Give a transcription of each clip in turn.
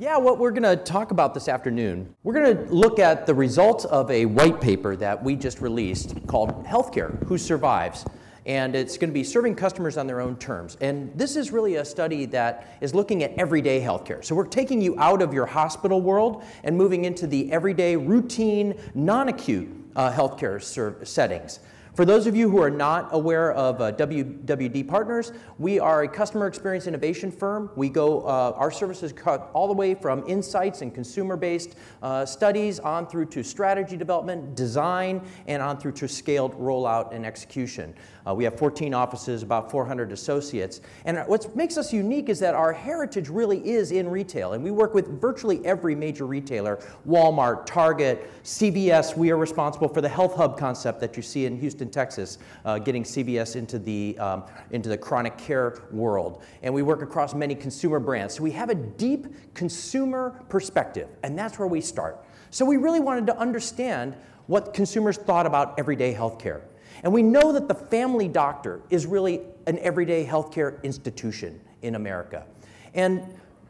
Yeah, what we're going to talk about this afternoon, we're going to look at the results of a white paper that we just released called Healthcare Who Survives? And it's going to be serving customers on their own terms. And this is really a study that is looking at everyday healthcare. So we're taking you out of your hospital world and moving into the everyday, routine, non acute uh, healthcare settings. For those of you who are not aware of uh, WWD Partners, we are a customer experience innovation firm. We go, uh, our services cut all the way from insights and consumer-based uh, studies on through to strategy development, design, and on through to scaled rollout and execution. Uh, we have 14 offices, about 400 associates. And what makes us unique is that our heritage really is in retail. And we work with virtually every major retailer Walmart, Target, CVS. We are responsible for the Health Hub concept that you see in Houston, Texas, uh, getting CVS into the, um, into the chronic care world. And we work across many consumer brands. So we have a deep consumer perspective. And that's where we start. So we really wanted to understand what consumers thought about everyday healthcare. And we know that the family doctor is really an everyday healthcare institution in America. And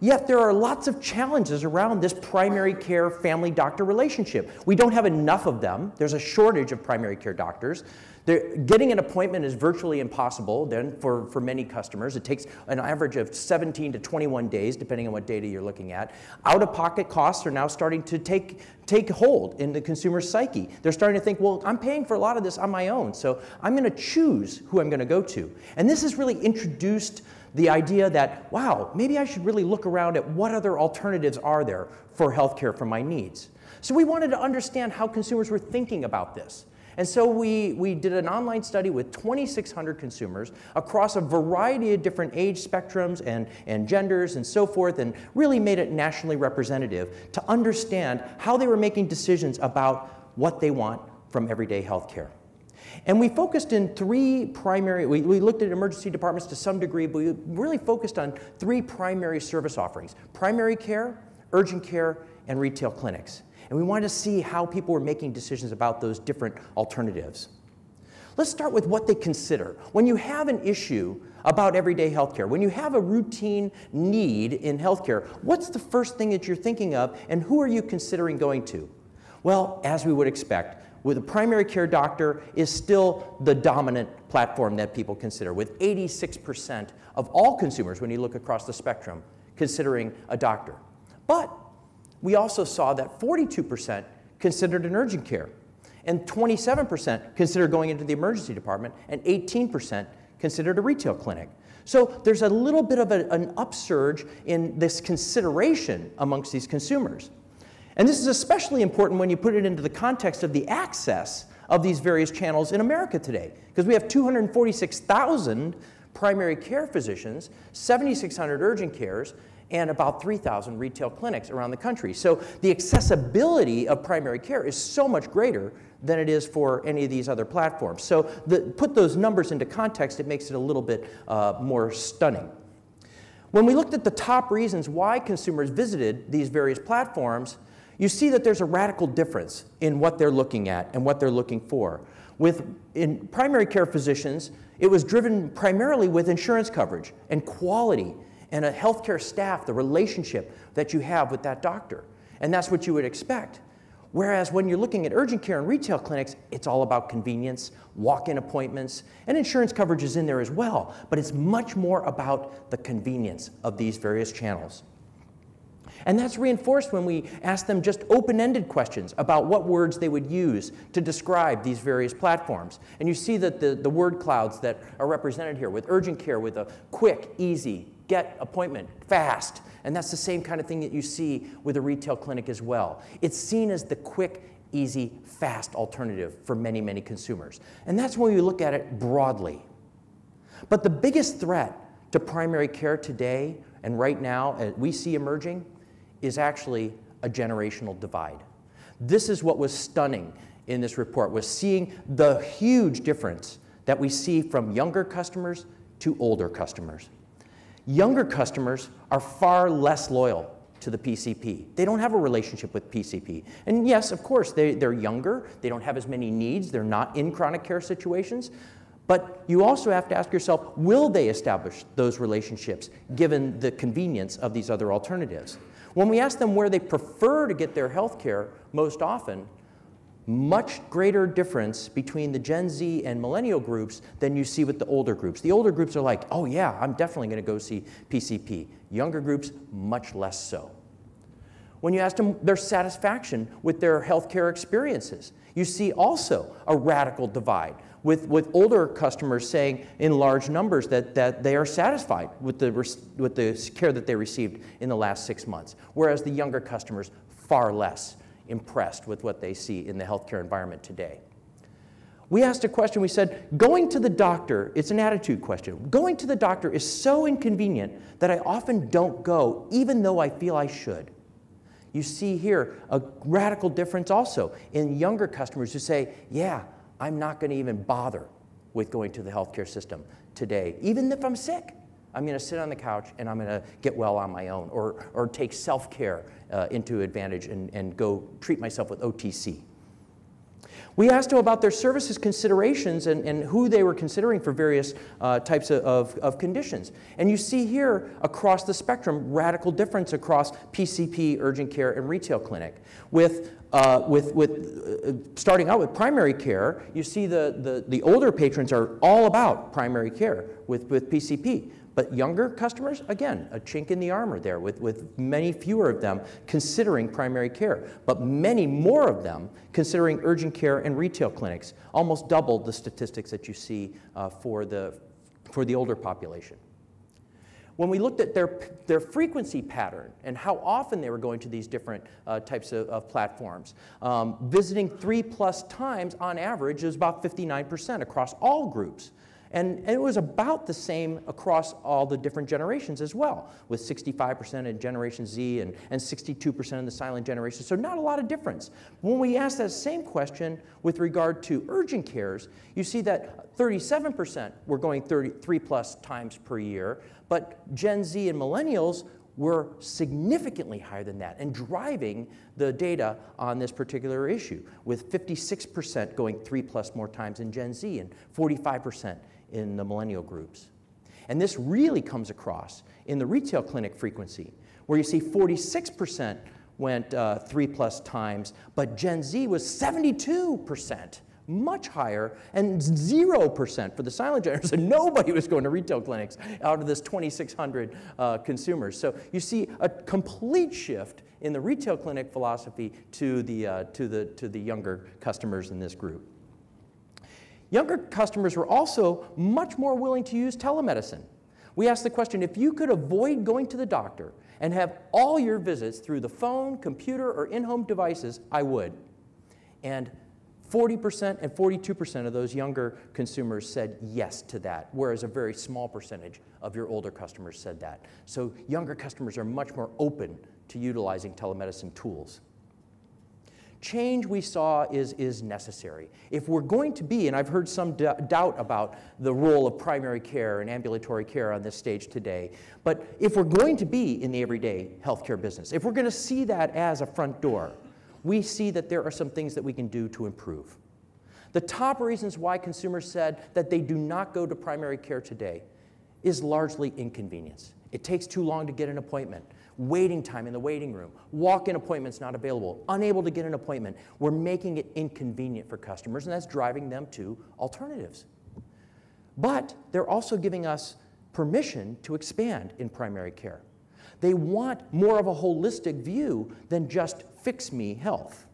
Yet there are lots of challenges around this primary care family doctor relationship. We don't have enough of them. There's a shortage of primary care doctors. They're, getting an appointment is virtually impossible then for, for many customers. It takes an average of 17 to 21 days, depending on what data you're looking at. Out-of-pocket costs are now starting to take, take hold in the consumer psyche. They're starting to think, well, I'm paying for a lot of this on my own, so I'm going to choose who I'm going to go to. And this has really introduced the idea that, wow, maybe I should really look around at what other alternatives are there for healthcare for my needs. So we wanted to understand how consumers were thinking about this. And so we, we did an online study with 2,600 consumers across a variety of different age spectrums and, and genders and so forth, and really made it nationally representative to understand how they were making decisions about what they want from everyday health care. And we focused in three primary, we, we looked at emergency departments to some degree, but we really focused on three primary service offerings primary care, urgent care, and retail clinics. And we wanted to see how people were making decisions about those different alternatives. Let's start with what they consider. When you have an issue about everyday healthcare, when you have a routine need in healthcare, what's the first thing that you're thinking of and who are you considering going to? Well, as we would expect, with a primary care doctor is still the dominant platform that people consider, with 86% of all consumers, when you look across the spectrum, considering a doctor. But we also saw that 42% considered an urgent care, and 27% considered going into the emergency department, and 18% considered a retail clinic. So there's a little bit of a, an upsurge in this consideration amongst these consumers. And this is especially important when you put it into the context of the access of these various channels in America today, because we have 246,000 primary care physicians, 7,600 urgent cares, and about 3,000 retail clinics around the country. So the accessibility of primary care is so much greater than it is for any of these other platforms. So the, put those numbers into context, it makes it a little bit uh, more stunning. When we looked at the top reasons why consumers visited these various platforms, you see that there's a radical difference in what they're looking at and what they're looking for. With in primary care physicians, it was driven primarily with insurance coverage and quality and a healthcare staff, the relationship that you have with that doctor. And that's what you would expect. Whereas when you're looking at urgent care and retail clinics, it's all about convenience, walk in appointments, and insurance coverage is in there as well. But it's much more about the convenience of these various channels. And that's reinforced when we ask them just open ended questions about what words they would use to describe these various platforms. And you see that the, the word clouds that are represented here with urgent care, with a quick, easy, get appointment fast. And that's the same kind of thing that you see with a retail clinic as well. It's seen as the quick, easy, fast alternative for many, many consumers. And that's when we look at it broadly. But the biggest threat to primary care today and right now uh, we see emerging is actually a generational divide. This is what was stunning in this report was seeing the huge difference that we see from younger customers to older customers. Younger customers are far less loyal to the PCP. They don't have a relationship with PCP. And yes, of course, they, they're younger, they don't have as many needs, they're not in chronic care situations, But you also have to ask yourself will they establish those relationships given the convenience of these other alternatives? When we ask them where they prefer to get their health care, most often, much greater difference between the Gen Z and millennial groups than you see with the older groups. The older groups are like, oh yeah, I'm definitely going to go see PCP. Younger groups, much less so. When you ask them their satisfaction with their healthcare experiences, you see also a radical divide with, with older customers saying in large numbers that, that they are satisfied with the, with the care that they received in the last six months, whereas the younger customers, far less impressed with what they see in the healthcare environment today. We asked a question, we said, going to the doctor, it's an attitude question. Going to the doctor is so inconvenient that I often don't go, even though I feel I should. You see here a radical difference also in younger customers who say, yeah, I'm not going to even bother with going to the healthcare system today, even if I'm sick. I'm going to sit on the couch and I'm going to get well on my own or, or take self care uh, into advantage and, and go treat myself with OTC. We asked them about their services considerations and, and who they were considering for various uh, types of, of, of, conditions. And you see here across the spectrum radical difference across PCP, urgent care, and retail clinic. With, uh, with, with uh, starting out with primary care, you see the, the, the older patrons are all about primary care with, with PCP. But younger customers, again, a chink in the armor there with, with many fewer of them considering primary care, but many more of them considering urgent care and retail clinics, almost double the statistics that you see uh, for, the, for the older population. When we looked at their, their frequency pattern and how often they were going to these different uh, types of, of platforms, um, visiting three plus times on average is about 59% across all groups. And, and, it was about the same across all the different generations as well, with 65% in Generation Z and, and 62% in the silent generation. So not a lot of difference. When we ask that same question with regard to urgent cares, you see that 37% were going 33 plus times per year, but Gen Z and millennials were significantly higher than that and driving the data on this particular issue, with 56% going three plus more times in Gen Z and 45% in the millennial groups. And this really comes across in the retail clinic frequency, where you see 46% went uh, three plus times, but Gen Z was 72%, much higher, and 0% for the silent generation. So nobody was going to retail clinics out of this 2,600 uh, consumers. So you see a complete shift in the retail clinic philosophy to the, uh, to the, to the younger customers in this group. Younger customers were also much more willing to use telemedicine. We asked the question, if you could avoid going to the doctor and have all your visits through the phone, computer, or in-home devices, I would. And 40% and 42% of those younger consumers said yes to that, whereas a very small percentage of your older customers said that. So younger customers are much more open to utilizing telemedicine tools. Change we saw is, is necessary. If we're going to be, and I've heard some doubt about the role of primary care and ambulatory care on this stage today, but if we're going to be in the everyday healthcare business, if we're going to see that as a front door, we see that there are some things that we can do to improve. The top reasons why consumers said that they do not go to primary care today is largely inconvenience. It takes too long to get an appointment waiting time in the waiting room, walk-in appointments not available, unable to get an appointment. We're making it inconvenient for customers, and that's driving them to alternatives. But they're also giving us permission to expand in primary care. They want more of a holistic view than just fix me health.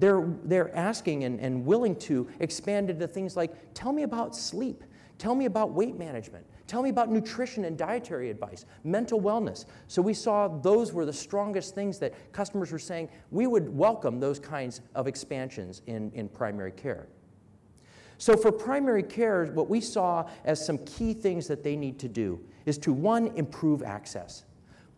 They're, they're asking and, and willing to expand into things like tell me about sleep, tell me about weight management, Tell me about nutrition and dietary advice, mental wellness. So we saw those were the strongest things that customers were saying we would welcome those kinds of expansions in, in primary care. So for primary care, what we saw as some key things that they need to do is to one, improve access.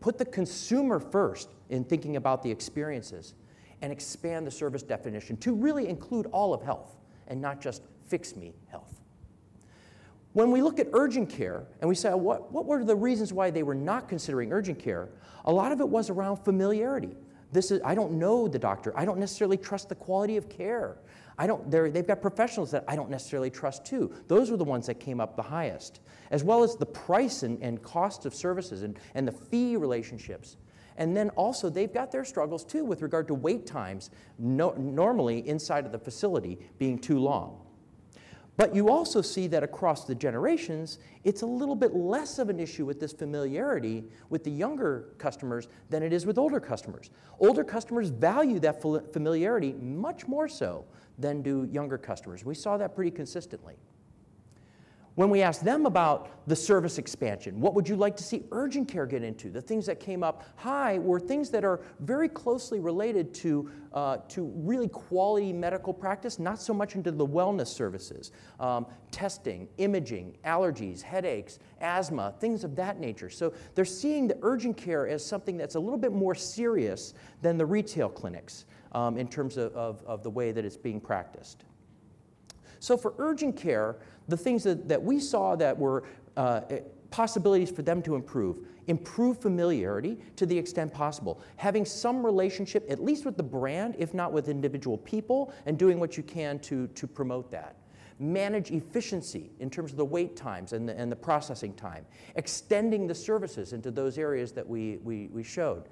Put the consumer first in thinking about the experiences and expand the service definition to really include all of health and not just fix me health. When we look at urgent care and we say, oh, what, what were the reasons why they were not considering urgent care? A lot of it was around familiarity. this is, I don't know the doctor. I don't necessarily trust the quality of care. I don't, they've got professionals that I don't necessarily trust too. Those were the ones that came up the highest, as well as the price and, and cost of services and, and the fee relationships. And then also, they've got their struggles too with regard to wait times, no, normally inside of the facility being too long. But you also see that across the generations, it's a little bit less of an issue with this familiarity with the younger customers than it is with older customers. Older customers value that familiarity much more so than do younger customers. We saw that pretty consistently. When we asked them about the service expansion, what would you like to see urgent care get into? The things that came up high were things that are very closely related to, uh, to really quality medical practice, not so much into the wellness services. Um, testing, imaging, allergies, headaches, asthma, things of that nature. So they're seeing the urgent care as something that's a little bit more serious than the retail clinics um, in terms of, of, of the way that it's being practiced. So for urgent care, the things that, that we saw that were uh, possibilities for them to improve. Improve familiarity to the extent possible. Having some relationship, at least with the brand, if not with individual people, and doing what you can to, to promote that. Manage efficiency in terms of the wait times and the, and the processing time. Extending the services into those areas that we, we, we showed.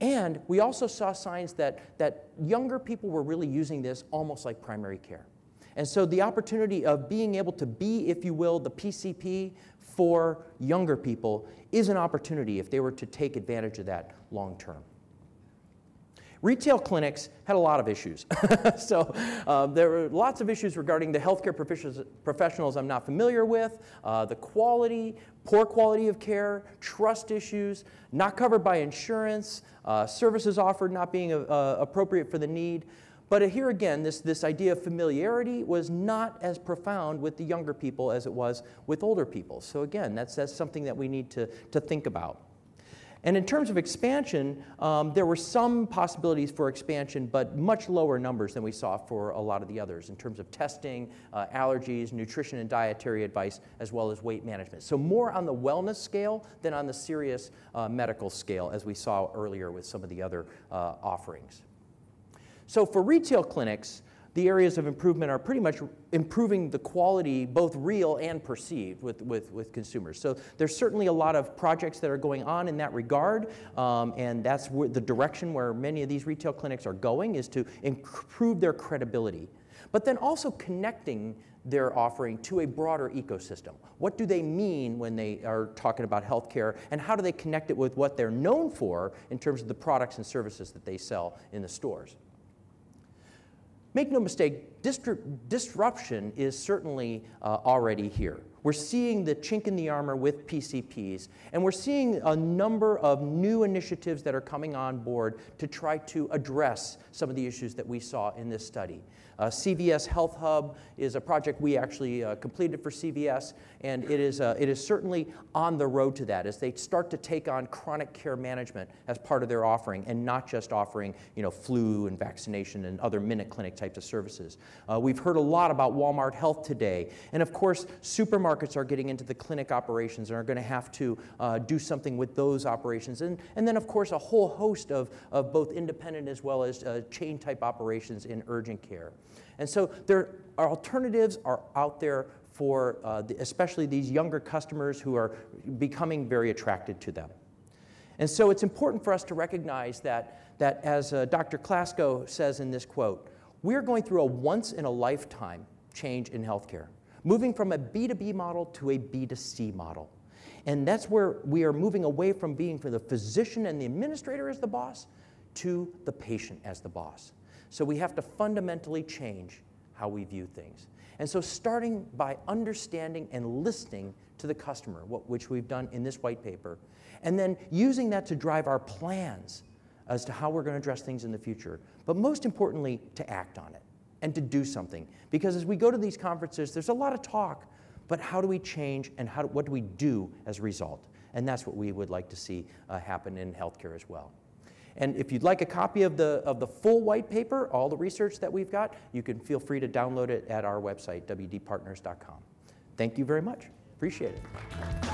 And we also saw signs that, that younger people were really using this almost like primary care. And so the opportunity of being able to be, if you will, the PCP for younger people is an opportunity if they were to take advantage of that long term. Retail clinics had a lot of issues. so um, there were lots of issues regarding the healthcare professionals I'm not familiar with, uh, the quality, poor quality of care, trust issues, not covered by insurance, uh, services offered not being uh, appropriate for the need. But here again, this, this idea of familiarity was not as profound with the younger people as it was with older people. So again, that's, that's something that we need to, to think about. And in terms of expansion, um, there were some possibilities for expansion, but much lower numbers than we saw for a lot of the others in terms of testing, uh, allergies, nutrition and dietary advice, as well as weight management. So more on the wellness scale than on the serious uh, medical scale, as we saw earlier with some of the other uh, offerings. So for retail clinics, the areas of improvement are pretty much improving the quality, both real and perceived, with, with, with consumers. So there's certainly a lot of projects that are going on in that regard, um, and that's the direction where many of these retail clinics are going, is to improve their credibility. But then also connecting their offering to a broader ecosystem. What do they mean when they are talking about healthcare, and how do they connect it with what they're known for in terms of the products and services that they sell in the stores? Make no mistake, disruption is certainly uh, already here. We're seeing the chink in the armor with PCPs, and we're seeing a number of new initiatives that are coming on board to try to address some of the issues that we saw in this study. Uh, CVS Health Hub is a project we actually uh, completed for CVS, and it is, uh, it is certainly on the road to that as they start to take on chronic care management as part of their offering and not just offering you know, flu and vaccination and other minute clinic types of services. Uh, we've heard a lot about Walmart Health today, and of course, supermarkets are getting into the clinic operations and are going to have to uh, do something with those operations. And, and then, of course, a whole host of, of both independent as well as uh, chain type operations in urgent care. And so there are alternatives are out there for uh, the, especially these younger customers who are becoming very attracted to them. And so it's important for us to recognize that, that as uh, Dr. Klasko says in this quote, we're going through a once in a lifetime change in healthcare, moving from a B2B model to a B2C model. And that's where we are moving away from being for the physician and the administrator as the boss to the patient as the boss. So we have to fundamentally change how we view things. And so starting by understanding and listening to the customer, what, which we've done in this white paper, and then using that to drive our plans as to how we're going to address things in the future, but most importantly, to act on it and to do something. Because as we go to these conferences, there's a lot of talk, but how do we change and how, what do we do as a result? And that's what we would like to see uh, happen in healthcare as well. And if you'd like a copy of the, of the full white paper, all the research that we've got, you can feel free to download it at our website, wdpartners.com. Thank you very much. Appreciate it.